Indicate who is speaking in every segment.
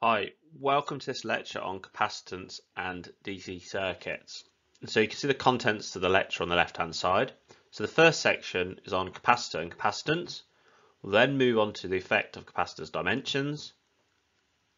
Speaker 1: Hi, welcome to this lecture on capacitance and DC circuits. So you can see the contents of the lecture on the left hand side. So the first section is on capacitor and capacitance. We'll then move on to the effect of capacitors dimensions,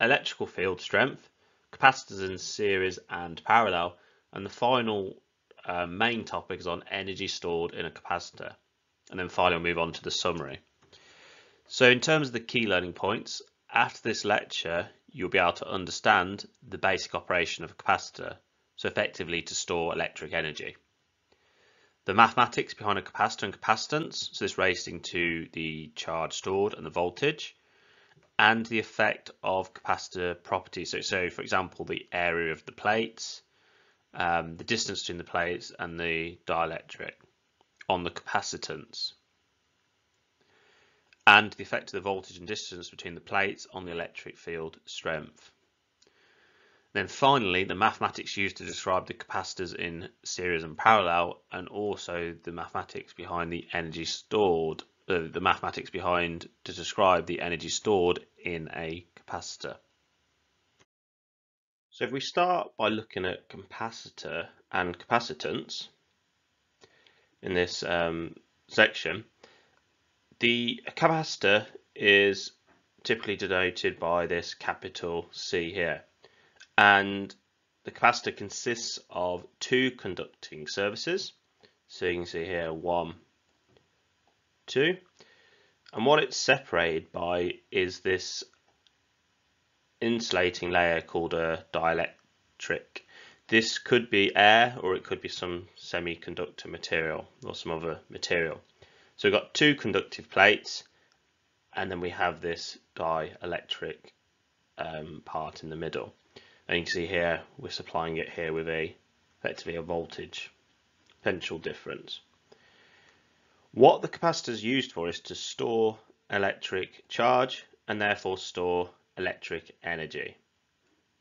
Speaker 1: electrical field strength, capacitors in series and parallel, and the final uh, main topic is on energy stored in a capacitor. And then finally we'll move on to the summary. So in terms of the key learning points, after this lecture, you'll be able to understand the basic operation of a capacitor, so effectively to store electric energy. The mathematics behind a capacitor and capacitance, so this relating to the charge stored and the voltage, and the effect of capacitor properties. So, so for example, the area of the plates, um, the distance between the plates and the dielectric on the capacitance and the effect of the voltage and distance between the plates on the electric field strength. Then finally, the mathematics used to describe the capacitors in series and parallel, and also the mathematics behind the energy stored, uh, the mathematics behind to describe the energy stored in a capacitor. So if we start by looking at capacitor and capacitance in this um, section, the capacitor is typically denoted by this capital C here. And the capacitor consists of two conducting surfaces. So you can see here one, two. And what it's separated by is this insulating layer called a dielectric. This could be air or it could be some semiconductor material or some other material. So we've got two conductive plates and then we have this dielectric um, part in the middle. And you can see here we're supplying it here with a effectively a voltage potential difference. What the capacitor is used for is to store electric charge and therefore store electric energy.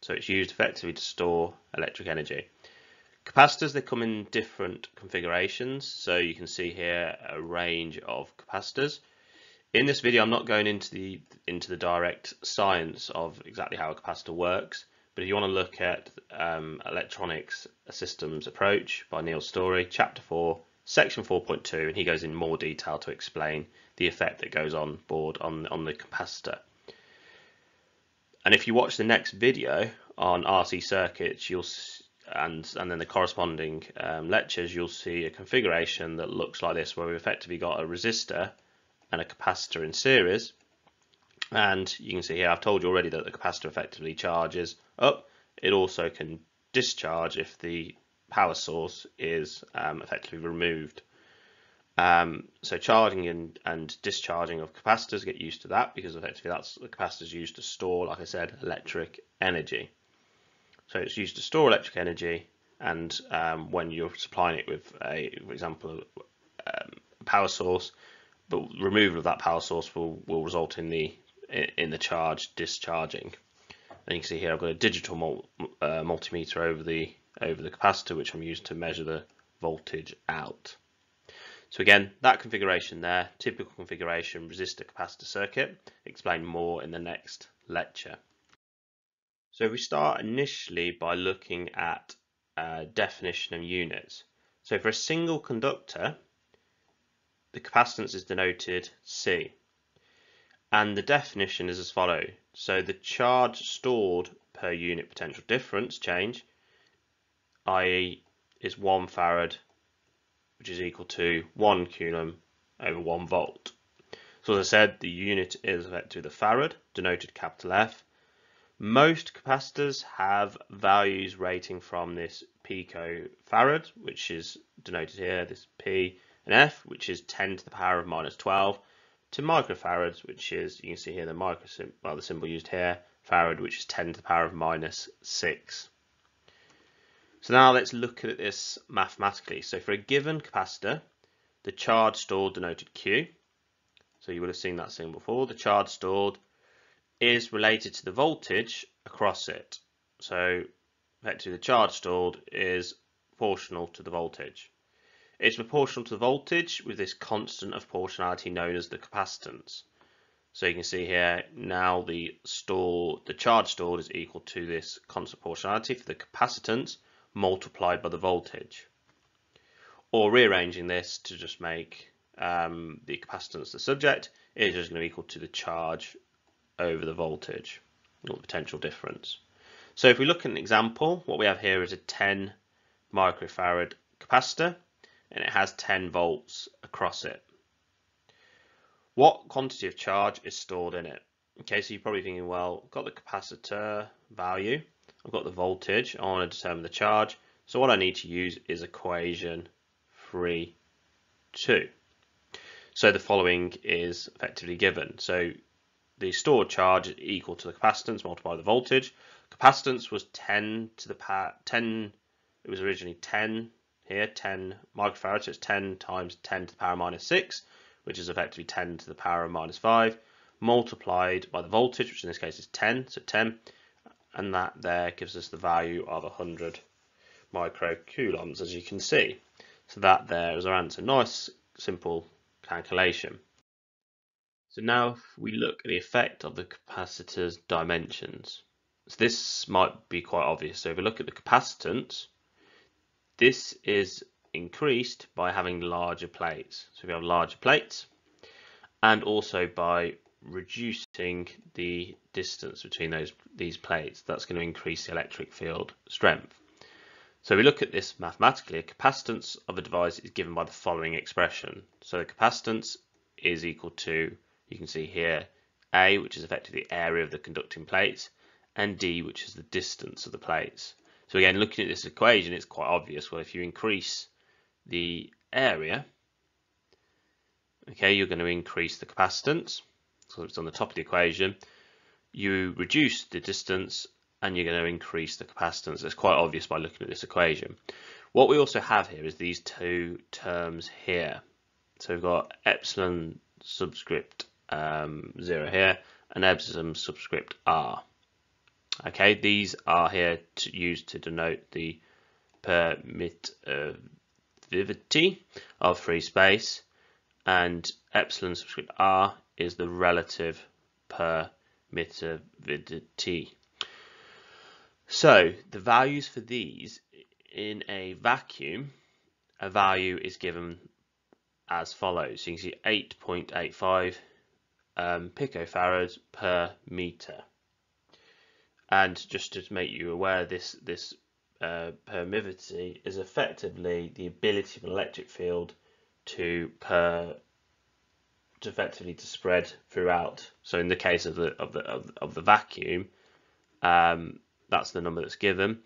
Speaker 1: So it's used effectively to store electric energy. Capacitors, they come in different configurations. So you can see here a range of capacitors. In this video, I'm not going into the into the direct science of exactly how a capacitor works, but if you want to look at um, electronics systems approach by Neil Storey, chapter 4, section 4.2, and he goes in more detail to explain the effect that goes on board on, on the capacitor. And if you watch the next video on RC circuits, you'll and, and then the corresponding um, lectures, you'll see a configuration that looks like this, where we've effectively got a resistor and a capacitor in series. And you can see here, I've told you already that the capacitor effectively charges up. It also can discharge if the power source is um, effectively removed. Um, so charging and, and discharging of capacitors, get used to that because effectively that's the capacitors used to store, like I said, electric energy. So it's used to store electric energy, and um, when you're supplying it with a, for example, um, a power source, the removal of that power source will, will result in the in the charge discharging. And you can see here I've got a digital mul uh, multimeter over the over the capacitor, which I'm using to measure the voltage out. So again, that configuration there, typical configuration resistor capacitor circuit, explain more in the next lecture. So we start initially by looking at uh, definition of units. So for a single conductor, the capacitance is denoted C. And the definition is as follows. So the charge stored per unit potential difference change, i.e. is 1 farad, which is equal to 1 coulomb over 1 volt. So as I said, the unit is effectively the farad, denoted capital F, most capacitors have values rating from this picofarad, which is denoted here, this P and F, which is 10 to the power of minus 12, to microfarads, which is, you can see here the micro well, the symbol used here, farad, which is 10 to the power of minus 6. So now let's look at this mathematically. So for a given capacitor, the charge stored denoted Q. So you would have seen that symbol before. The charge stored is related to the voltage across it. So effectively the charge stored is proportional to the voltage. It's proportional to the voltage with this constant of proportionality known as the capacitance. So you can see here now the store, the charge stored is equal to this constant proportionality for the capacitance multiplied by the voltage. Or rearranging this to just make um, the capacitance the subject is just going to be equal to the charge over the voltage or the potential difference. So if we look at an example, what we have here is a 10 microfarad capacitor and it has 10 volts across it. What quantity of charge is stored in it? Okay, so you're probably thinking, well, I've got the capacitor value, I've got the voltage, I want to determine the charge. So what I need to use is equation 3, 2. So the following is effectively given. So the stored charge is equal to the capacitance multiplied by the voltage. Capacitance was 10 to the power 10. It was originally 10 here, 10 microfarads. So it's 10 times 10 to the power minus 6, which is effectively 10 to the power of minus 5, multiplied by the voltage, which in this case is 10, so 10, and that there gives us the value of 100 microcoulombs, as you can see. So that there is our answer. Nice, simple calculation. So now if we look at the effect of the capacitor's dimensions. So this might be quite obvious. So if we look at the capacitance, this is increased by having larger plates. So if we have larger plates and also by reducing the distance between those these plates. That's going to increase the electric field strength. So we look at this mathematically. A capacitance of a device is given by the following expression. So the capacitance is equal to you can see here A, which is effectively the area of the conducting plates, and D, which is the distance of the plates. So again, looking at this equation, it's quite obvious. Well, if you increase the area, okay, you're going to increase the capacitance. So it's on the top of the equation. You reduce the distance and you're going to increase the capacitance. It's quite obvious by looking at this equation. What we also have here is these two terms here. So we've got epsilon subscript um, 0 here and epsilon subscript r. Okay, these are here to use to denote the permittivity of free space and epsilon subscript r is the relative permittivity. So the values for these in a vacuum, a value is given as follows. You can see 8.85 um, picofarads per meter. And just to make you aware, this this uh, permittivity is effectively the ability of an electric field to per to effectively to spread throughout. So in the case of the of the of, of the vacuum, um, that's the number that's given.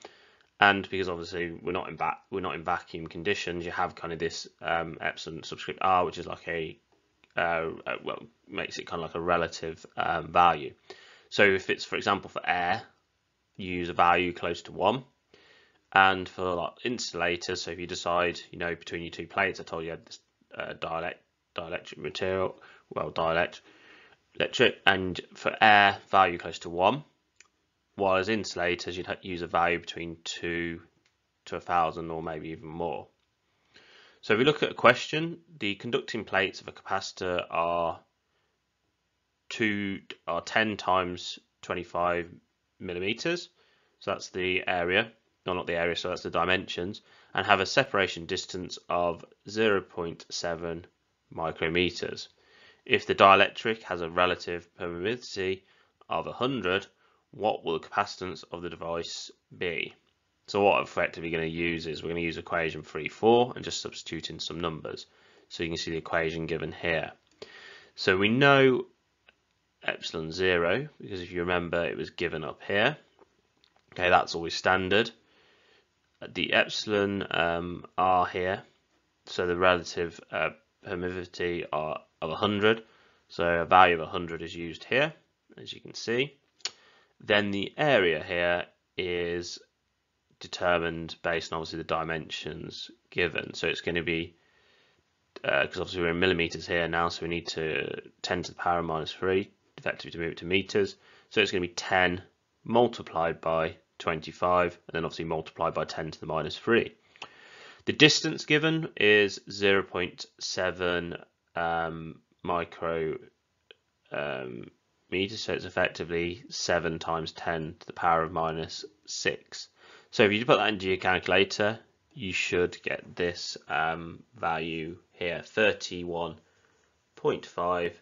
Speaker 1: And because obviously we're not in back we're not in vacuum conditions, you have kind of this um, epsilon subscript r, which is like a uh, uh, well makes it kind of like a relative um, value. So if it's for example for air, you use a value close to one. And for like insulators, so if you decide, you know, between your two plates, I told you, had this uh, dielectric, dielectric material, well, dielectric, electric, and for air, value close to one. While as insulators, you'd use a value between two to a thousand or maybe even more. So if we look at a question, the conducting plates of a capacitor are two are 10 times 25 millimeters. So that's the area, no, not the area, so that's the dimensions, and have a separation distance of 0.7 micrometers. If the dielectric has a relative permeability of 100, what will the capacitance of the device be? So what I'm effectively going to use is we're going to use equation 3, 4 and just substitute in some numbers. So you can see the equation given here. So we know epsilon 0 because if you remember it was given up here. Okay that's always standard. The epsilon um, r here so the relative uh, permittivity are of 100 so a value of 100 is used here as you can see. Then the area here is determined based on obviously the dimensions given. So it's going to be because uh, obviously we're in millimeters here now so we need to 10 to the power of minus 3 effectively to move it to meters. So it's going to be 10 multiplied by 25 and then obviously multiplied by 10 to the minus 3. The distance given is 0.7 um, micro um, meters, so it's effectively 7 times 10 to the power of minus 6. So if you put that into your calculator, you should get this um, value here, 31.5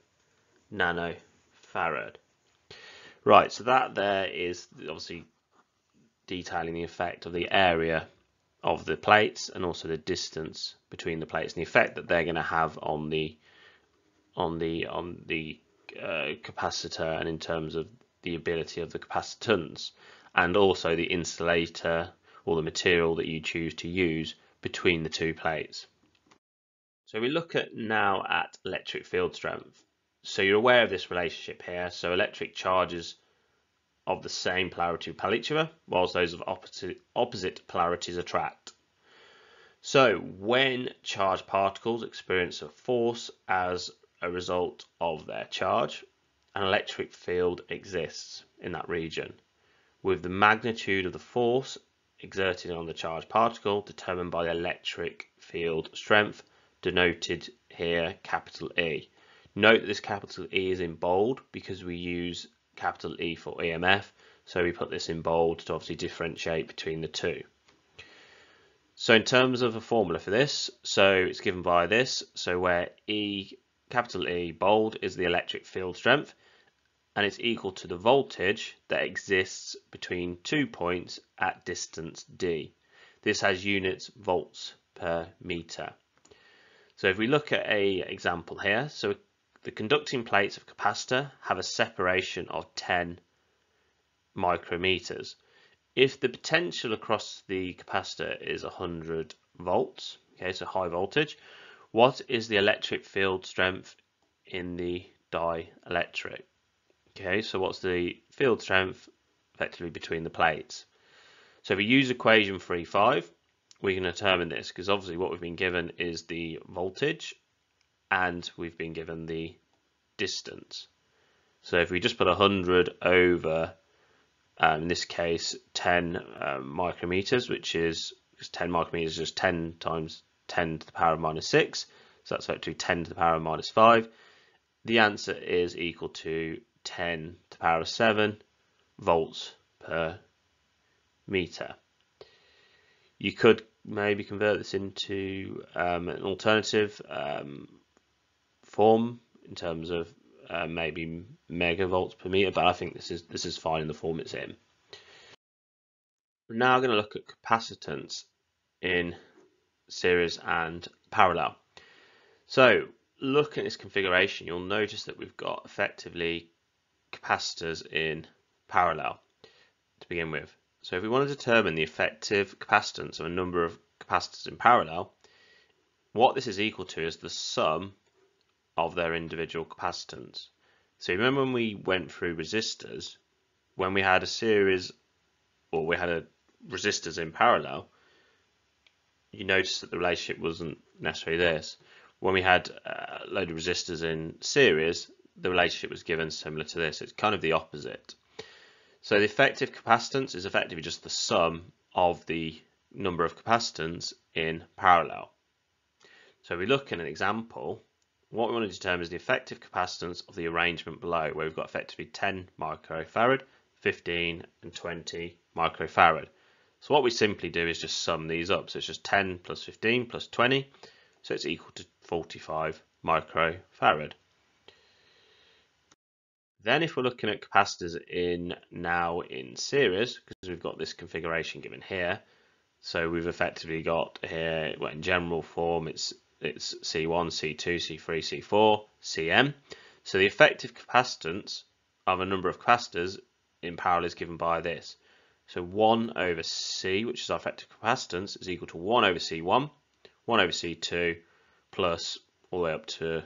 Speaker 1: nanofarad. Right, so that there is obviously detailing the effect of the area of the plates and also the distance between the plates and the effect that they're going to have on the on the on the uh, capacitor and in terms of the ability of the capacitance and also the insulator or the material that you choose to use between the two plates. So we look at now at electric field strength. So you're aware of this relationship here. So electric charges of the same polarity repel each other, whilst those of opposite, opposite polarities attract. So when charged particles experience a force as a result of their charge, an electric field exists in that region, with the magnitude of the force exerted on the charged particle determined by the electric field strength, denoted here capital E. Note that this capital E is in bold because we use capital E for EMF. So we put this in bold to obviously differentiate between the two. So in terms of a formula for this, so it's given by this, so where E, capital E, bold, is the electric field strength, and it's equal to the voltage that exists between two points at distance D. This has units volts per meter. So if we look at a example here, so the conducting plates of capacitor have a separation of 10 micrometers. If the potential across the capacitor is 100 volts, okay, so high voltage, what is the electric field strength in the dielectric? Okay, so what's the field strength effectively between the plates? So if we use equation 3.5, we can determine this because obviously what we've been given is the voltage and we've been given the distance. So if we just put 100 over, um, in this case, 10 um, micrometers, which is 10 micrometers is just 10 times 10 to the power of minus 6, so that's actually 10 to the power of minus 5. The answer is equal to 10 to the power of 7 volts per meter. You could maybe convert this into um, an alternative um, form in terms of uh, maybe megavolts per meter, but I think this is this is fine in the form it's in. We're now going to look at capacitance in series and parallel. So look at this configuration, you'll notice that we've got effectively capacitors in parallel to begin with. So if we want to determine the effective capacitance of a number of capacitors in parallel, what this is equal to is the sum of their individual capacitance. So remember when we went through resistors, when we had a series or we had a resistors in parallel, you notice that the relationship wasn't necessarily this. When we had a load of resistors in series, the relationship was given similar to this. It's kind of the opposite. So the effective capacitance is effectively just the sum of the number of capacitance in parallel. So we look at an example what we want to determine is the effective capacitance of the arrangement below, where we've got effectively 10 microfarad, 15 and 20 microfarad. So what we simply do is just sum these up. So it's just 10 plus 15 plus 20, so it's equal to 45 microfarad. Then if we're looking at capacitors in now in series, because we've got this configuration given here, so we've effectively got here, well, in general form, it's it's C1, C2, C3, C4, Cm. So the effective capacitance of a number of capacitors in parallel is given by this. So 1 over C, which is our effective capacitance, is equal to 1 over C1, 1 over C2, plus all the way up to,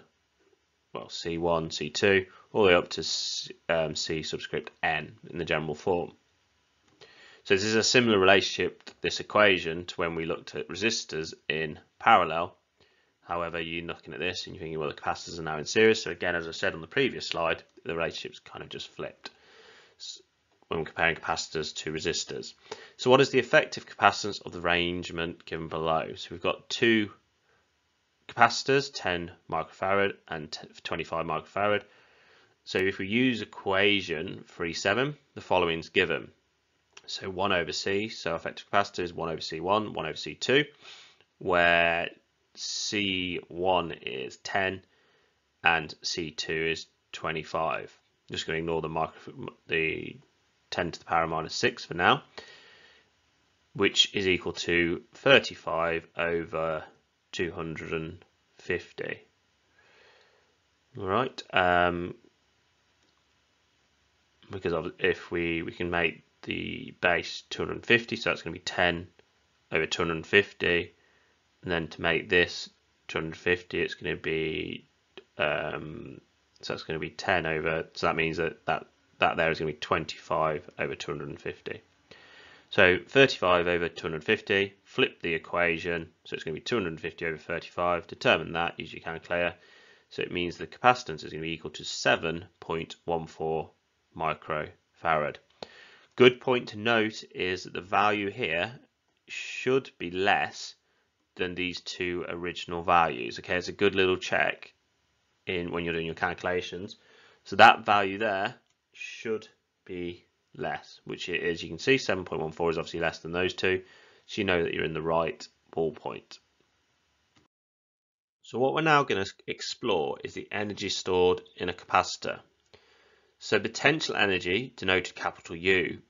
Speaker 1: well, C1, C2, all the way up to C, um, C subscript N in the general form. So this is a similar relationship, this equation, to when we looked at resistors in parallel However, you're looking at this and you're thinking, well, the capacitors are now in series. So again, as I said on the previous slide, the relationship's kind of just flipped when comparing capacitors to resistors. So what is the effective capacitance of the arrangement given below? So we've got two capacitors, 10 microfarad and 25 microfarad. So if we use equation 3.7, the following is given. So 1 over C, so effective capacity is 1 over C1, 1 over C2, where C1 is 10 and C2 is 25. Just going to ignore the, micro, the 10 to the power minus 6 for now, which is equal to 35 over 250. All right, um, because if we, we can make the base 250, so that's going to be 10 over 250, and then to make this 250, it's going to be um, so that's going to be 10 over. So that means that that that there is going to be 25 over 250. So 35 over 250. Flip the equation, so it's going to be 250 over 35. Determine that. Use your calculator. So it means the capacitance is going to be equal to 7.14 microfarad. Good point to note is that the value here should be less than these two original values. Okay, it's a good little check in when you're doing your calculations. So that value there should be less, which it is. You can see 7.14 is obviously less than those two, so you know that you're in the right ballpoint. So what we're now going to explore is the energy stored in a capacitor. So potential energy, denoted capital U,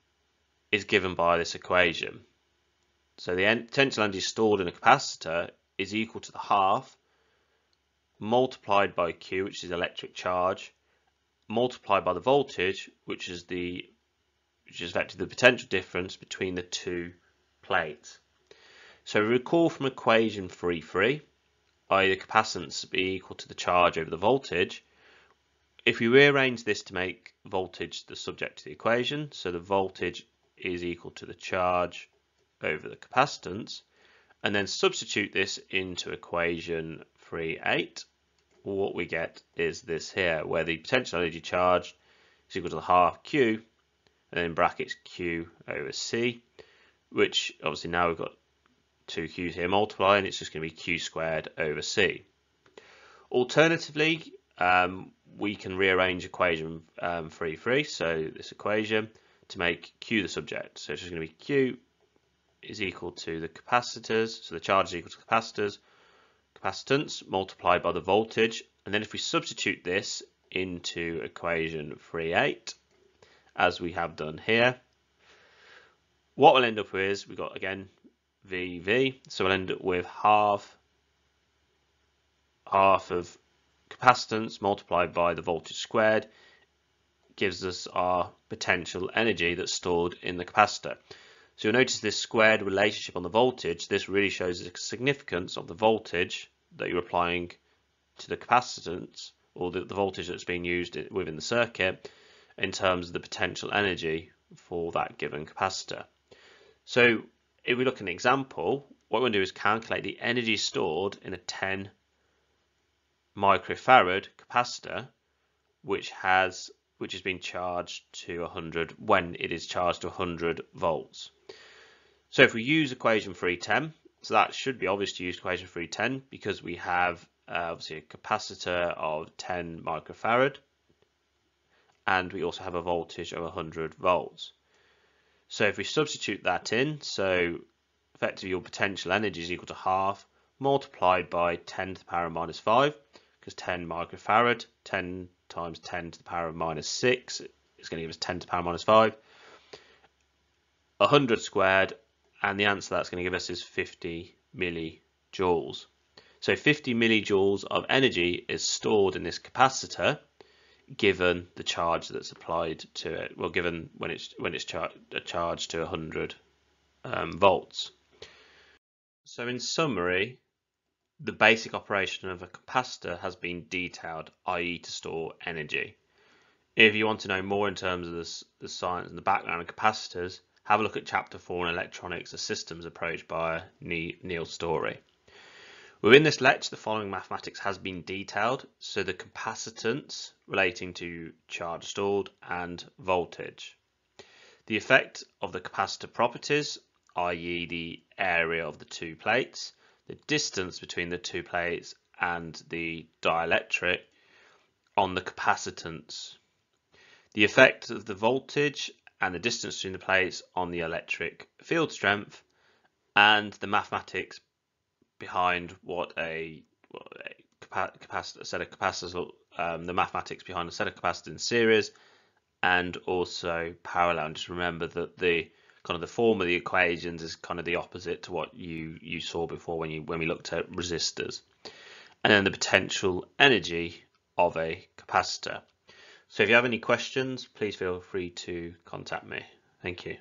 Speaker 1: is given by this equation. So the potential energy stored in a capacitor is equal to the half multiplied by Q, which is electric charge, multiplied by the voltage, which is the which is effectively the potential difference between the two plates. So recall from equation 3.3, i.e. the capacitance be equal to the charge over the voltage. If we rearrange this to make voltage the subject of the equation, so the voltage is equal to the charge over the capacitance, and then substitute this into equation 3.8, what we get is this here, where the potential energy charge is equal to half Q, and then brackets Q over C, which obviously now we've got two Q's here multiplying, it's just going to be Q squared over C. Alternatively, um, we can rearrange equation um, 3, 3, so this equation, to make Q the subject. So it's just going to be Q is equal to the capacitors, so the charge is equal to capacitors, capacitance multiplied by the voltage. And then if we substitute this into equation 3.8, as we have done here, what we'll end up with is we've got again VV, so we'll end up with half half of capacitance multiplied by the voltage squared gives us our potential energy that's stored in the capacitor. So you'll notice this squared relationship on the voltage, this really shows the significance of the voltage that you're applying to the capacitance or the, the voltage that's being used within the circuit in terms of the potential energy for that given capacitor. So if we look at an example, what we're going to do is calculate the energy stored in a 10 microfarad capacitor which has which has been charged to 100 when it is charged to 100 volts. So if we use equation 310, so that should be obvious to use equation 310 because we have uh, obviously a capacitor of 10 microfarad and we also have a voltage of 100 volts. So if we substitute that in, so effectively your potential energy is equal to half multiplied by 10 to the power of minus 5 because 10 microfarad, 10 times 10 to the power of minus 6 is going to give us 10 to the power of minus 5. 100 squared and the answer that's going to give us is 50 millijoules. So 50 millijoules of energy is stored in this capacitor given the charge that's applied to it. Well, given when it's when it's char a charge to 100 um, volts. So in summary, the basic operation of a capacitor has been detailed, i.e. to store energy. If you want to know more in terms of the science and the background of capacitors, have a look at chapter 4 on electronics, a systems approach by Neil Storey. Within this lecture, the following mathematics has been detailed. So the capacitance relating to charge stored and voltage. The effect of the capacitor properties, i.e. the area of the two plates, the distance between the two plates and the dielectric on the capacitance the effect of the voltage and the distance between the plates on the electric field strength, and the mathematics behind what a, what a set of capacitors, um, the mathematics behind a set of capacitors in series, and also parallel. And just remember that the kind of the form of the equations is kind of the opposite to what you you saw before when you when we looked at resistors, and then the potential energy of a capacitor. So if you have any questions, please feel free to contact me. Thank you.